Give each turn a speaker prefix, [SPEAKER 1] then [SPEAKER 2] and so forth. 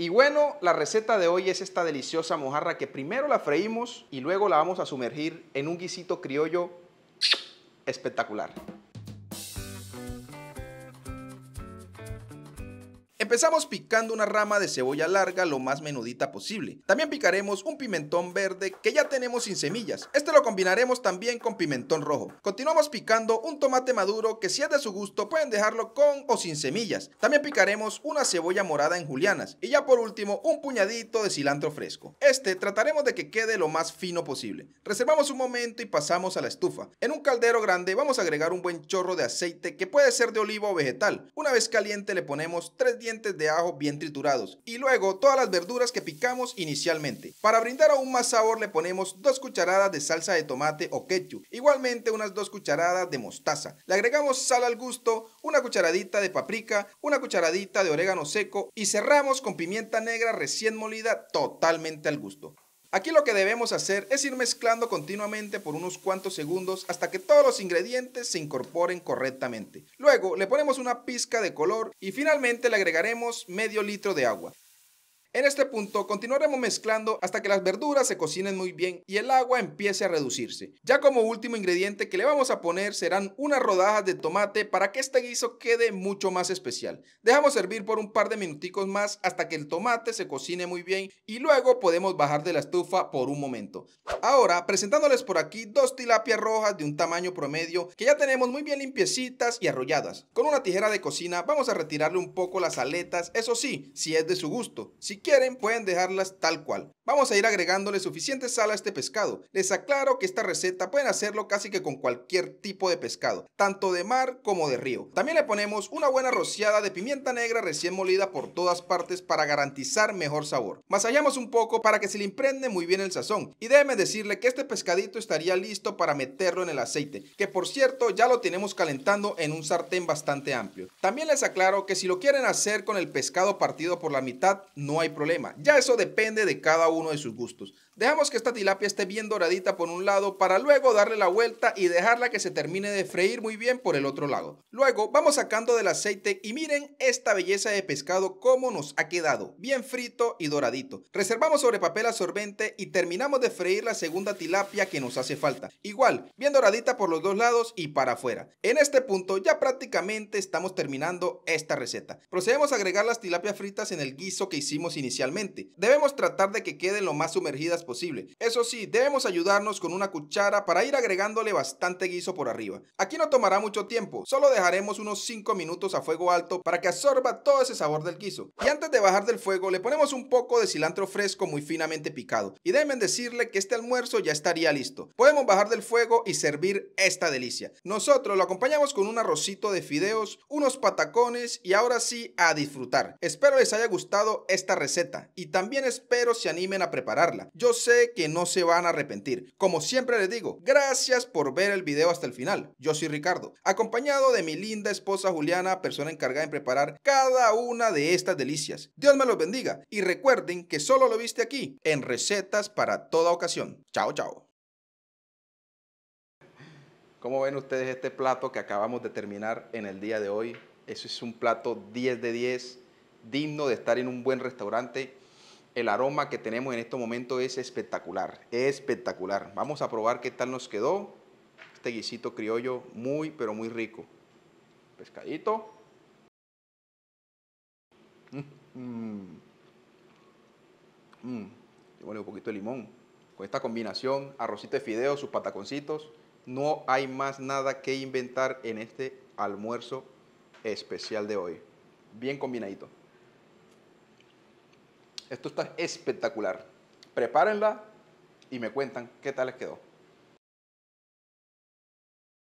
[SPEAKER 1] Y bueno, la receta de hoy es esta deliciosa mojarra que primero la freímos y luego la vamos a sumergir en un guisito criollo espectacular. Empezamos picando una rama de cebolla larga lo más menudita posible. También picaremos un pimentón verde que ya tenemos sin semillas. Este lo combinaremos también con pimentón rojo. Continuamos picando un tomate maduro que si es de su gusto pueden dejarlo con o sin semillas. También picaremos una cebolla morada en julianas. Y ya por último un puñadito de cilantro fresco. Este trataremos de que quede lo más fino posible. Reservamos un momento y pasamos a la estufa. En un caldero grande vamos a agregar un buen chorro de aceite que puede ser de oliva o vegetal. Una vez caliente le ponemos 3 dientes de ajo bien triturados y luego todas las verduras que picamos inicialmente. Para brindar aún más sabor le ponemos dos cucharadas de salsa de tomate o ketchup, igualmente unas dos cucharadas de mostaza. Le agregamos sal al gusto, una cucharadita de paprika, una cucharadita de orégano seco y cerramos con pimienta negra recién molida totalmente al gusto. Aquí lo que debemos hacer es ir mezclando continuamente por unos cuantos segundos hasta que todos los ingredientes se incorporen correctamente. Luego le ponemos una pizca de color y finalmente le agregaremos medio litro de agua. En este punto continuaremos mezclando hasta que las verduras se cocinen muy bien y el agua empiece a reducirse. Ya como último ingrediente que le vamos a poner serán unas rodajas de tomate para que este guiso quede mucho más especial. Dejamos servir por un par de minuticos más hasta que el tomate se cocine muy bien y luego podemos bajar de la estufa por un momento. Ahora presentándoles por aquí dos tilapias rojas de un tamaño promedio que ya tenemos muy bien limpiecitas y arrolladas. Con una tijera de cocina vamos a retirarle un poco las aletas, eso sí, si es de su gusto. Si quieren, pueden dejarlas tal cual. Vamos a ir agregándole suficiente sal a este pescado. Les aclaro que esta receta pueden hacerlo casi que con cualquier tipo de pescado, tanto de mar como de río. También le ponemos una buena rociada de pimienta negra recién molida por todas partes para garantizar mejor sabor. Masallamos un poco para que se le impregne muy bien el sazón. Y déjeme decirle que este pescadito estaría listo para meterlo en el aceite, que por cierto ya lo tenemos calentando en un sartén bastante amplio. También les aclaro que si lo quieren hacer con el pescado partido por la mitad, no hay problema. Ya eso depende de cada uno de sus gustos. Dejamos que esta tilapia esté bien doradita por un lado para luego darle la vuelta y dejarla que se termine de freír muy bien por el otro lado. Luego vamos sacando del aceite y miren esta belleza de pescado como nos ha quedado, bien frito y doradito. Reservamos sobre papel absorbente y terminamos de freír la segunda tilapia que nos hace falta. Igual, bien doradita por los dos lados y para afuera. En este punto ya prácticamente estamos terminando esta receta. Procedemos a agregar las tilapias fritas en el guiso que hicimos inicialmente. Debemos tratar de que queden lo más sumergidas posible. Eso sí, debemos ayudarnos con una cuchara para ir agregándole bastante guiso por arriba. Aquí no tomará mucho tiempo, solo dejaremos unos 5 minutos a fuego alto para que absorba todo ese sabor del guiso. Y antes de bajar del fuego le ponemos un poco de cilantro fresco muy finamente picado. Y déjenme decirle que este almuerzo ya estaría listo. Podemos bajar del fuego y servir esta delicia. Nosotros lo acompañamos con un arrocito de fideos, unos patacones y ahora sí a disfrutar. Espero les haya gustado esta receta y también espero se animen a prepararla. Yo sé que no se van a arrepentir. Como siempre les digo, gracias por ver el video hasta el final. Yo soy Ricardo, acompañado de mi linda esposa Juliana, persona encargada en preparar cada una de estas delicias. Dios me los bendiga y recuerden que solo lo viste aquí, en Recetas para toda ocasión. Chao, chao. ¿Cómo ven ustedes este plato que acabamos de terminar en el día de hoy? Eso es un plato 10 de 10, digno de estar en un buen restaurante el aroma que tenemos en este momento es espectacular, espectacular. Vamos a probar qué tal nos quedó. Este guisito criollo muy, pero muy rico. Pescadito. Mmm. Mmm. un poquito de limón. Con esta combinación, arrocito de fideo, sus pataconcitos, no hay más nada que inventar en este almuerzo especial de hoy. Bien combinadito. Esto está espectacular. Prepárenla y me cuentan qué tal les quedó.